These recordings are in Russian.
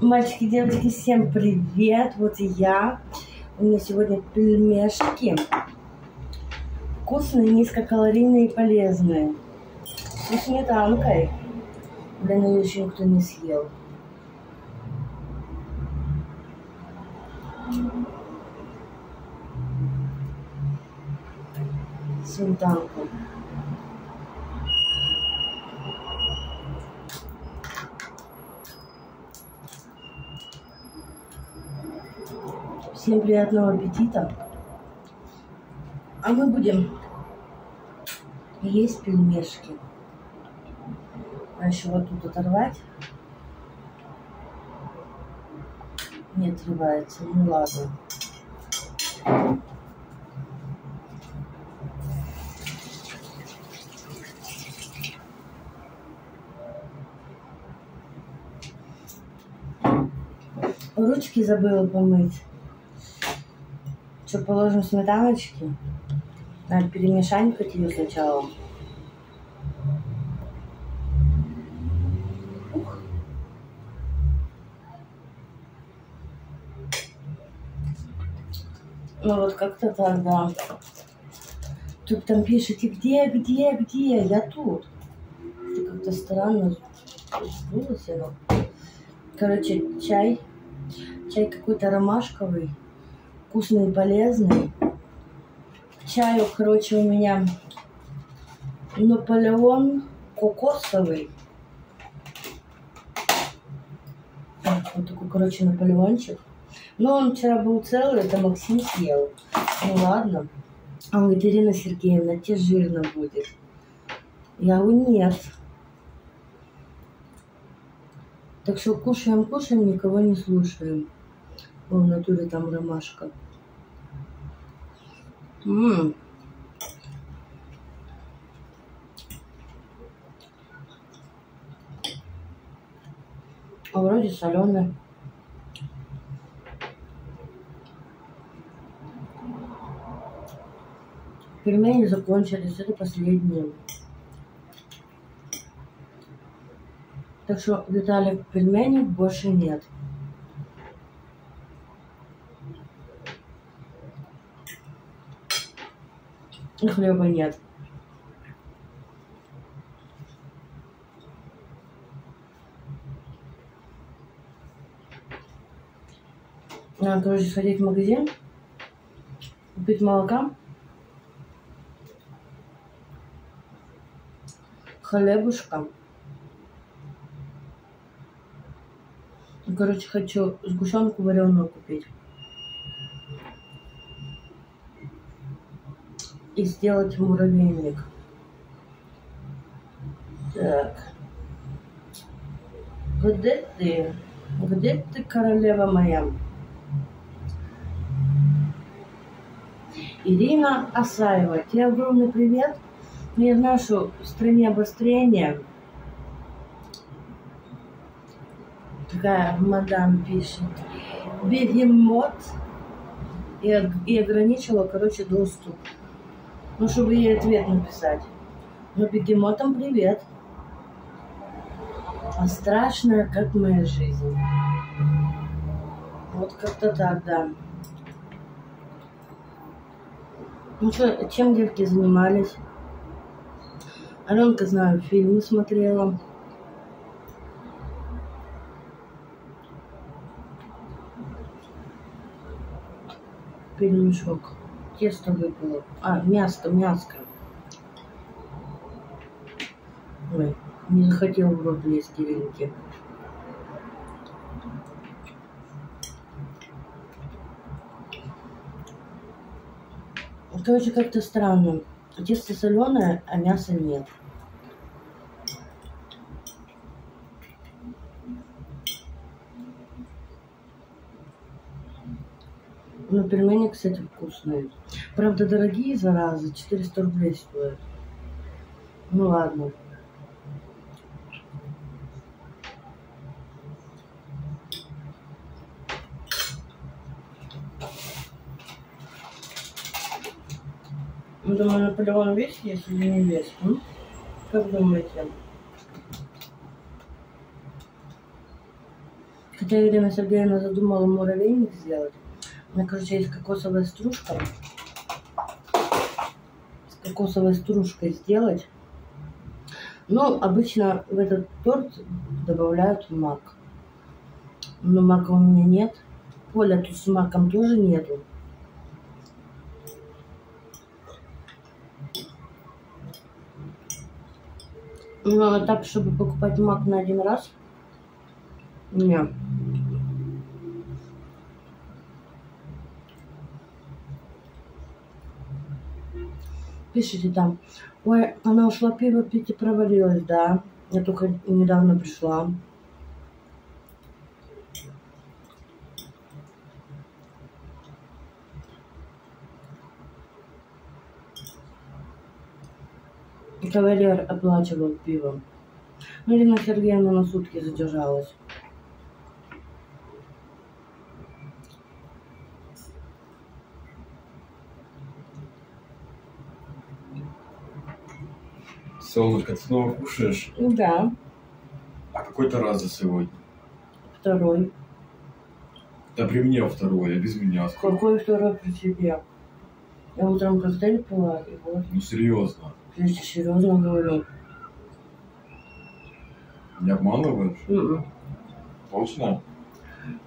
Мальчики, девочки, всем привет! Вот и я. У меня сегодня пельмешки. Вкусные, низкокалорийные и полезные. С сметанкой. Блин, ее еще никто не съел. Сметанку. Всем приятного аппетита. А мы будем есть пельмешки. А еще вот тут оторвать. Не отрывается. Ну ладно. Ручки забыла помыть. Что, положим сметаночки? Надо перемешать ее сначала. Ух. Ну вот как-то так, да. Тут там пишете, где, где, где? Я тут. Это как-то странно сдулось оно. Короче, чай. Чай какой-то ромашковый вкусный и полезный. К чаю, короче, у меня Наполеон кокосовый. Вот такой, короче, Наполеончик. Но он вчера был целый, это Максим съел. Ну ладно. А он говорит, Ирина Сергеевна, тебе жирно будет. Я говорю, нет. Так что кушаем, кушаем, никого не слушаем. О, в натуре там ромашка. Ммм. А вроде соленый. Пельмени закончились, это последние. Так что, Виталик, пельменей больше нет. И хлеба нет. Надо, короче, сходить в магазин, купить молока, хлебушка. Короче, хочу сгущенку вареную купить. И сделать муравейник. Так. Где ты? Где ты, королева моя? Ирина Асаева, тебе огромный привет. Я знаю, что в стране обострения такая мадам пишет. Бегемот и, и ограничила, короче, доступ. Ну, чтобы ей ответ написать. Ну, бегемотам привет. А страшная, как моя жизнь. Вот как-то так, да. Ну что, чем девки занимались? Аленка, знаю, фильмы смотрела. Пельмешок тесто выпало. А, мяско, мяско. Ой, не захотел в рот лезть Кириллике. Короче, как-то странно. Тесто соленое, а мяса нет. Но пельмени, кстати, вкусные. Правда, дорогие, заразы, 400 рублей стоят. Ну ладно. Думаю, Наполеон весь есть или не весь? М? Как думаете? Хотя Ирина Сергеевна задумала муравейник сделать. Меня, короче, есть кокосовая стружка. С кокосовой стружкой сделать. Ну, обычно в этот торт добавляют мак. Но мака у меня нет. Поля тут с маком тоже нету. Ну, а так, чтобы покупать мак на один раз, нет. Пишите там. Ой, она ушла пиво пить и провалилась, да. Я только недавно пришла. Кавалер оплачивал пиво. Ирина Сергеевна на сутки задержалась. Солнышко, ты снова кушаешь? Ну Да, А какой-то раз за сегодня? второй. Да при мне второй, а без меня. сколько? Какой второй при тебе? Я утром коктейль пила, и вот. Ну серьезно. Я тебе серьезно говорю. Не обманываешь? М-м. Точно?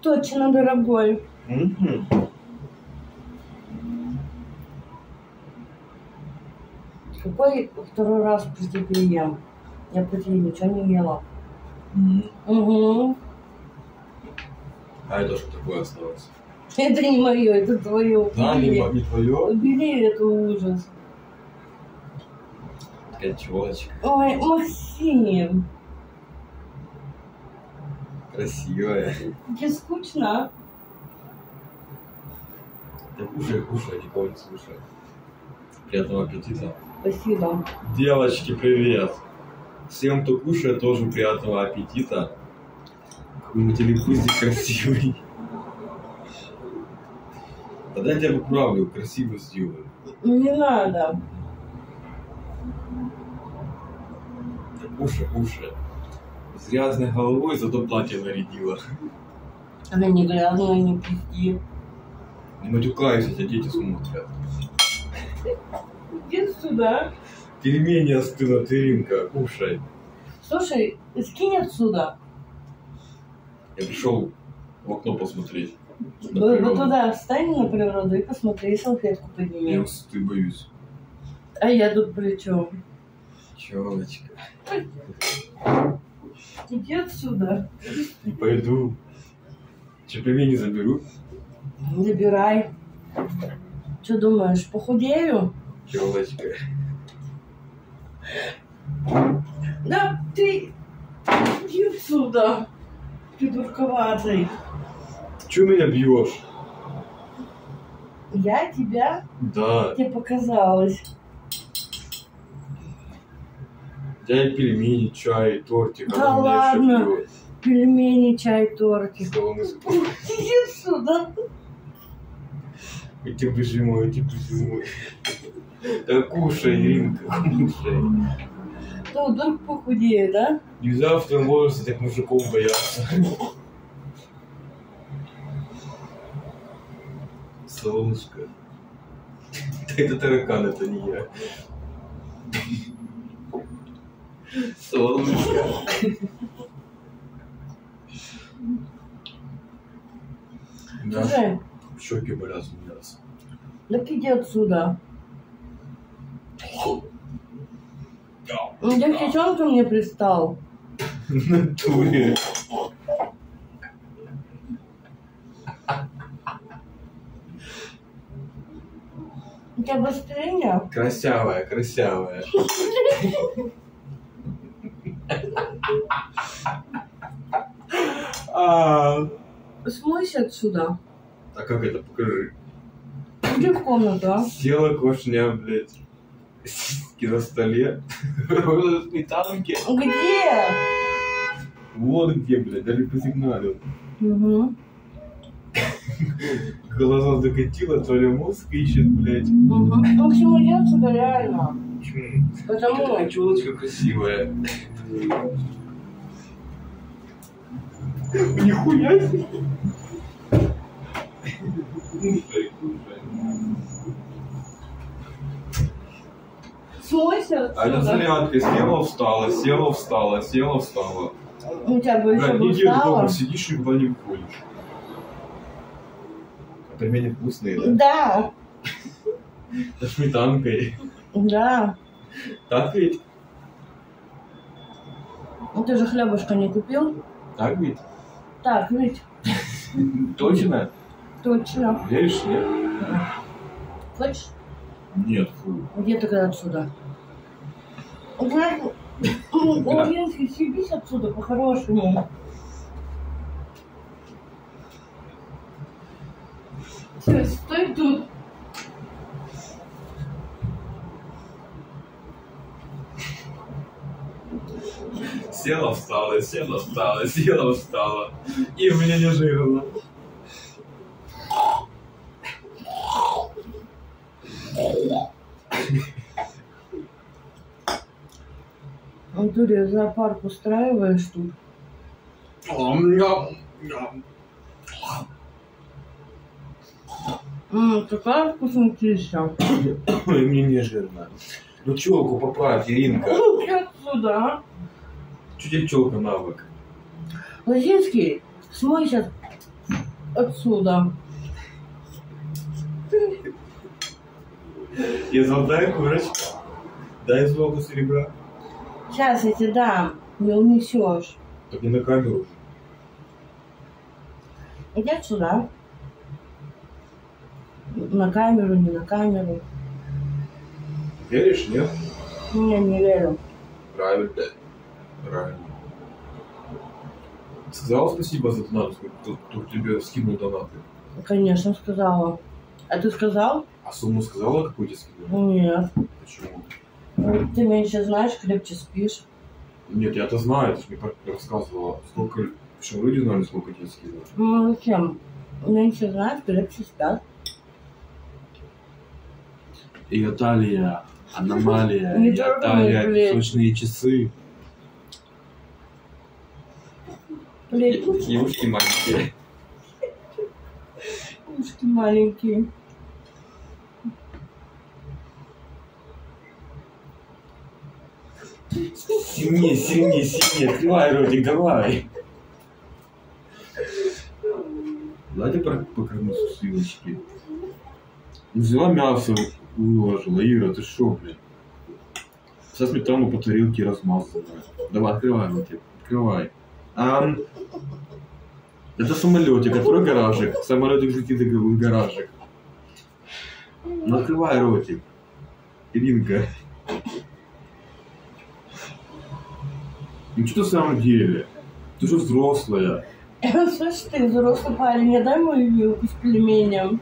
Точно, дорогой. Мгм. Какой второй раз при тебе ем? Я тебе ничего не ела. Угу. А это что такое осталось? Это не мое, это твое. Да, не, Убери. мо- не твое? Убери это ужас. Такая челочка. Ой, Максим, Красивая. тебе скучно? а? Да кушай, кушай, никого не слушай. Приятного аппетита. Спасибо. Девочки, привет! Всем, кто кушает, тоже приятного аппетита. Какой на телефузе красивый. Да дай я тебя поправлю, красиво сделаю. Не надо. Кушай, кушай. С грязной головой зато платье нарядила. Она не грязная, не пизди. Не матюкайся, тебя дети смотрят. Иди сюда. Пельмени остыла, Теринка, кушай. Слушай, скинь отсюда. Я пришел в окно посмотреть. природу. туда встань на природу и посмотри, салфетку Я подними. высоты боюсь. А я тут при чем? Челочка. Иди отсюда. Не пойду. Че, пельмени заберу? Забирай. Что думаешь, похудею? Челочка. Да ты иди отсюда, придурковатый. Че меня бьешь? Я тебя? Да, Тебе показалось. дай пельмени, чай, тортик. Да ладно. Пельмени, чай, тортик. Иди отсюда. Эти бежи мой, эти бежи мой. Кушай, Иринка, кушай. Что, вдруг похудею, да? Нельзя в твоем возрасте так мужиков бояться. Солнышко. Это таракан, это не я. Солнышко. Да, Слушай, щеки болят у меня. так иди отсюда. К девчонке мне пристал. Натуре. У тебя воспаление? Красявая, красявая. А, Смойся отсюда. а как это, покажи. Иди в комнату, а? Села кошня, блядь. На столе. В сметанке. Где? Вот где, блядь, даже посигналил. Угу. Глаза закатила, то ли мозг ищет, блядь. Угу. Максим, иди отсюда, реально. Почему? Потому Такая челочка красивая. Нихуя себе. Кушай, кушай. Смойся Аня отсюда. зарядка села, встала, села, встала, села, встала. У тебя бы еще Блядь, бы неделю встала. дома сидишь и никуда не выходишь. Пельмени вкусные, да? Да, Со сметанкой. да. Так ведь? Ну ты же хлебушка не купил? Так ведь? Так, ведь, Точно? точно. Веришь, нет? Хочешь? Нет, фу. Где тогда отсюда? Ленский, съебись отсюда по-хорошему. Стой тут. Села, встала, села, встала, села, встала. И у меня неожиданно. Антурия, зоопарк устраиваешь тут? Ммм, какая вкуснотища. Ой, мне не жирно. Ну челку поправь, Иринка. Ну, иди отсюда, а. Чуть тебе челка навык. Лозинский, смойся отсюда. Я золотая курочка. Дай золото серебра. Сейчас я тебе дам, не унесешь. Так не на камеру. Иди отсюда. На камеру, не на камеру. Веришь, нет? Не, не верю. Правильно. Правильно. Сказал спасибо за донат, кто, кто тебе скинул донаты. Конечно, сказала. А ты сказал? А сумму сказала, какую тебе скинули? Нет. Почему? Ты меньше знаешь, крепче спишь. Нет, я-то знаю, ты же мне рассказывала. Сколько... Что, люди знали, сколько тебе скинули? Ну, зачем? Меньше знаешь, крепче спят. Ее талия, аномалия, Не ее дергай, талия, блядь. песочные часы. Девушки маленькие. ушки маленькие. Сильнее, сильнее, сильнее. Открывай ротик, давай. Давайте про- покормлю с свиночки. Взяла мясо, выложила. Ира, ты шо, блин? Со сметану по тарелке размазываю. Давай, открывай ротик. Открывай. Ам. Это самолетик, открой гаражик. Самолетик летит в гаражик. Ну, открывай ротик. Иринка. Ну что на самом деле? Ты же взрослая. Слышь ты, взрослый парень, не дай мою вилку с пельменем.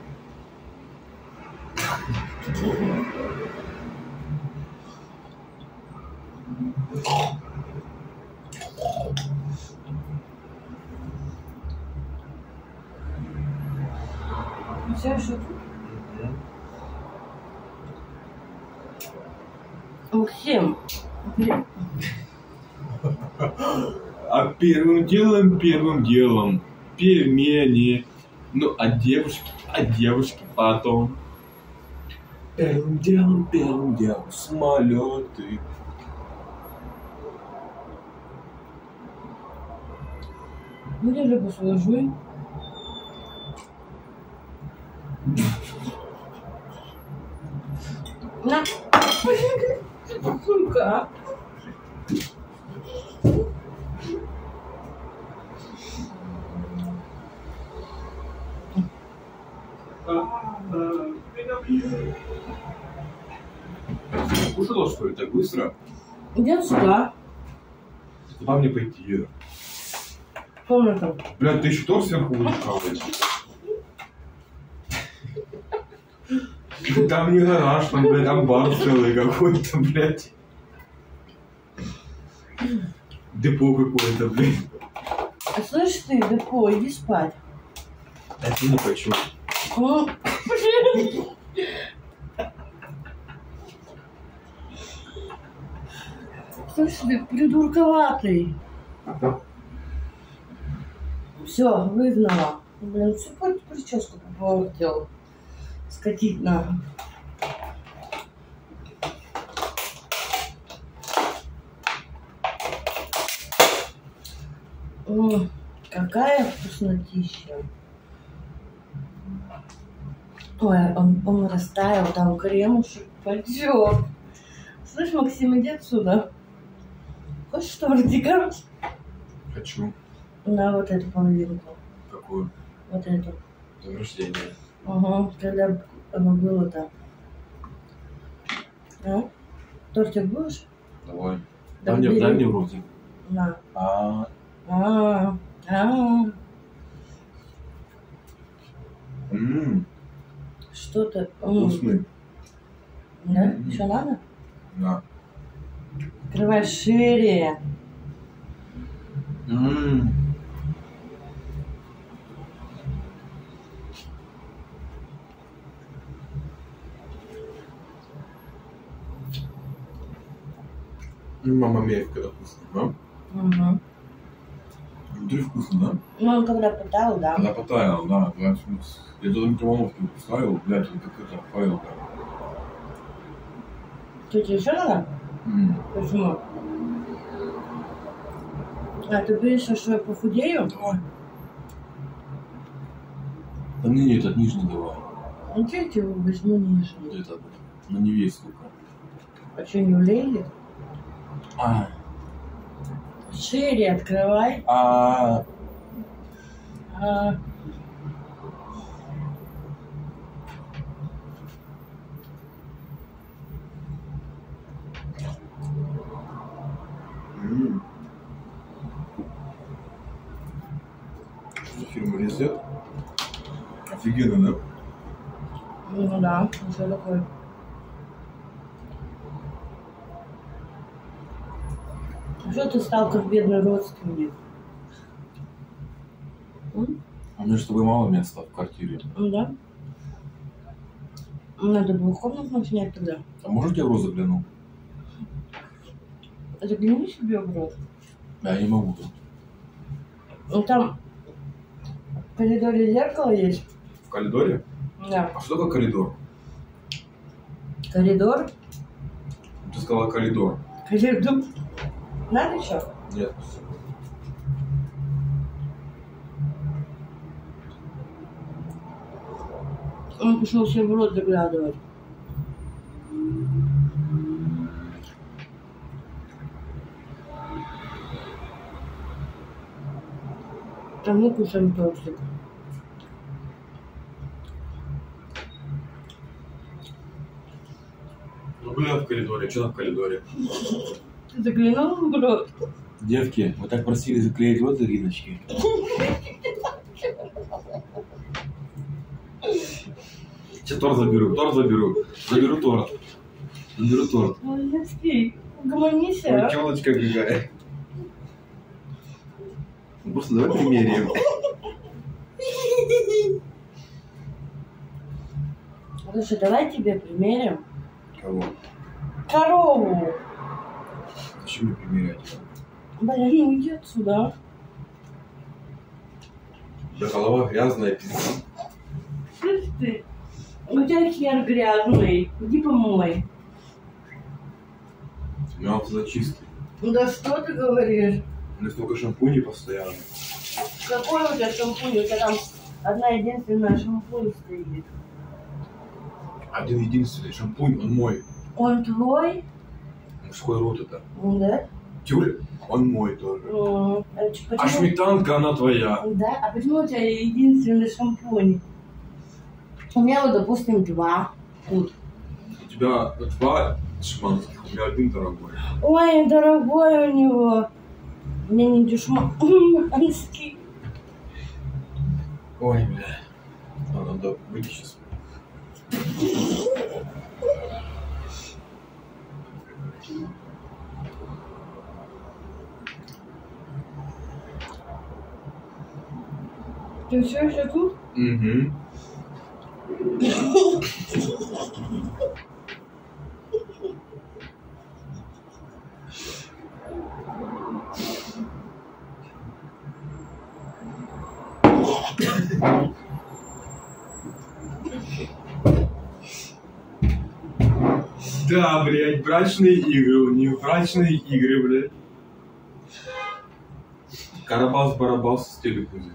Все еще тут? Максим, блин, А первым делом, первым делом пельмени. Ну, а девушки, а девушки потом. Первым делом, первым делом самолеты. ну я же послужу. На. Сука. Кушала, что ли, так быстро? Иди сюда. Куда мне пойти? Комната. Блядь, ты еще торт сверху будешь хавать? Там не гараж, там, блядь, амбар целый какой-то, блядь. Депо какое-то, блядь. А слышь ты, депо, иди спать. Я не хочу. Ну, блин. Слышь ты, придурковатый. Все, выгнала. Блин, всю прическу попортил. Скотина. М, Какая вкуснотища. Ой, он, он растаял, там кремушек потек. Слышь, Максим, иди отсюда. Хочешь тортика? Хочу. На вот эту половинку. Какую? Вот эту. День рождения. Ага, когда оно было-то. А? Тортик будешь? Давай. Да Дай мне, дай мне в. На. А, А, а, м, что-то. вкусный. Да? Еще надо? Да. Открывай шире. М. Мама мия, когда вкусно, да? Угу. Внутри вкусно, да? Ну, он когда пытал, да. Она потаяла, да. Я туда микроволновку поставил, блядь, это как это, файл, тебе еще надо? М, Почему? А, ты боишься, что я похудею? Давай. Да мне не этот нижний давай. Ну, что я тебе возьму нижний? Вот этот. На не весь только. А что, не влезет? А, Шире открывай. а, А, Что фирма Резет? Офигенно, да? ну да, еще такой. Что ты стал как бедный родственник? М? А мне с тобой мало места в квартире. Ну да. Надо двухкомнатную снять тогда. А можно я в рот загляну? Загляни себе в рот. Я не могу. Ну там в коридоре зеркало есть. В коридоре? Да. А что такое коридор? Коридор. Ты сказала коридор. Коридор. Надо еще? Нет. Он пошел себе в рот заглядывать. А мы кушаем тортик. Ну, бля, в коридоре. Что там в коридоре? Ты заглянул в рот? Девки, вы так просили заклеить рот Ириночки. Сейчас торт заберу, торт заберу. Заберу торт. Заберу торт. Мальчики, угомонись, Ой, а? какая. Просто давай примерим. Слушай, давай тебе примерим Кого? корову. Зачем мне примерять? Блин, иди отсюда. Да голова грязная, пизда. Слышь ты, у тебя хер грязный. Иди помой. У меня он всегда чистый. Да что ты говоришь? У меня столько шампуней постоянно. Какой у тебя шампунь? У тебя там одна единственная шампунь стоит. Один единственный шампунь, он мой. Он твой? Мужской рот это. Ну Да. Тюля, он мой тоже. М, а А Почему? сметанка, она твоя. Да, а почему у тебя единственный шампунь? У меня вот, допустим, два. Тут. У тебя два шманских, у меня один дорогой. Ой, дорогой у него. Меня не дешманский. Ой, бля. А, надо выйти сейчас. Ты все еще тут? Угу. Да, блядь, брачные игры у них, брачные игры, блядь. Карабас-барабас с телепузиком.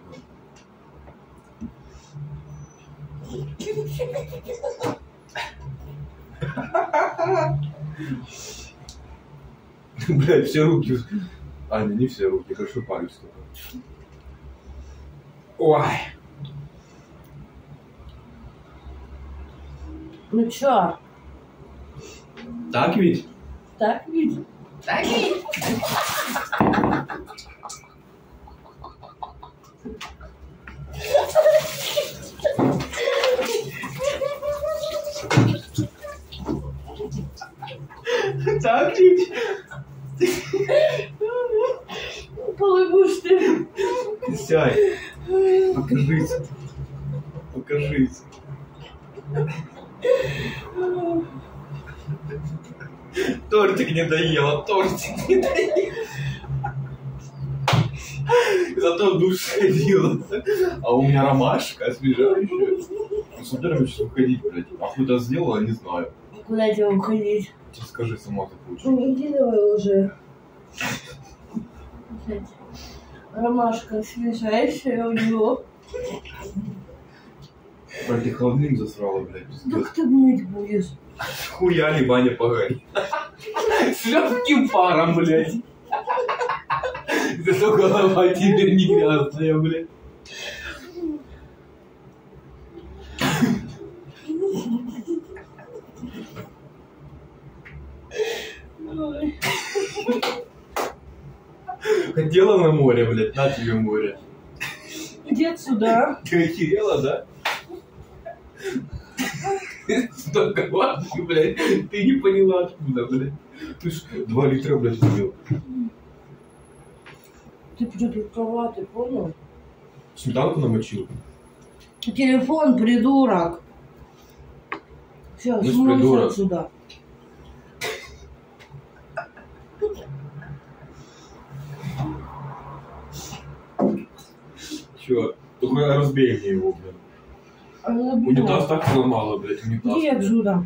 Блядь, все руки. А, не, не все руки, хорошо палец только. Ой. Ну чё, Так ведь? так ведь? Так и Так ведь? Полыбуш ты. Сядь. Покажись. Тортик не доела, тортик не доела. Зато в душ ходила. А у меня ромашка освежающая. Ну, с ударами сейчас уходить, блядь. А куда сделала, не знаю. Куда тебе уходить? Ты скажи сама, как лучше. Ну иди давай уже. Ромашка освежающая у него. Блядь, ты холодным засрала, блядь. Как ты мыть будешь? Хуя ли Ваня погорит. С легким паром, блядь. Зато голова теперь не грязная, блядь. Хотела на море, блядь, на тебе море. Иди отсюда. Ты охерела, да? Столько блядь. Ты не поняла откуда, блядь. Ты ж два литра, блядь, выпил. Ты придурковатый, понял? Сметанку намочил. Телефон, придурок. Все, Ну, смойся придурок. отсюда. Чё? Только разбей мне его, блядь. Унитаз так сломала, блядь, унитаз. Иди блядь. отсюда. А,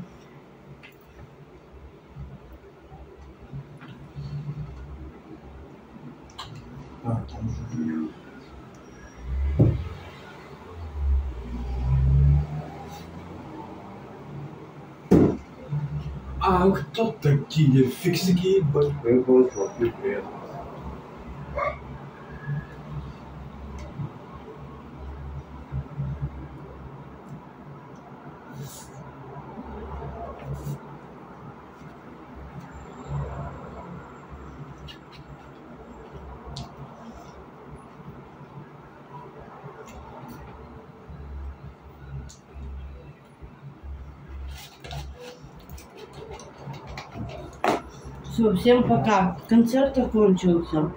А кто такие фиксики? Большой большой всем пока. Концерт окончился.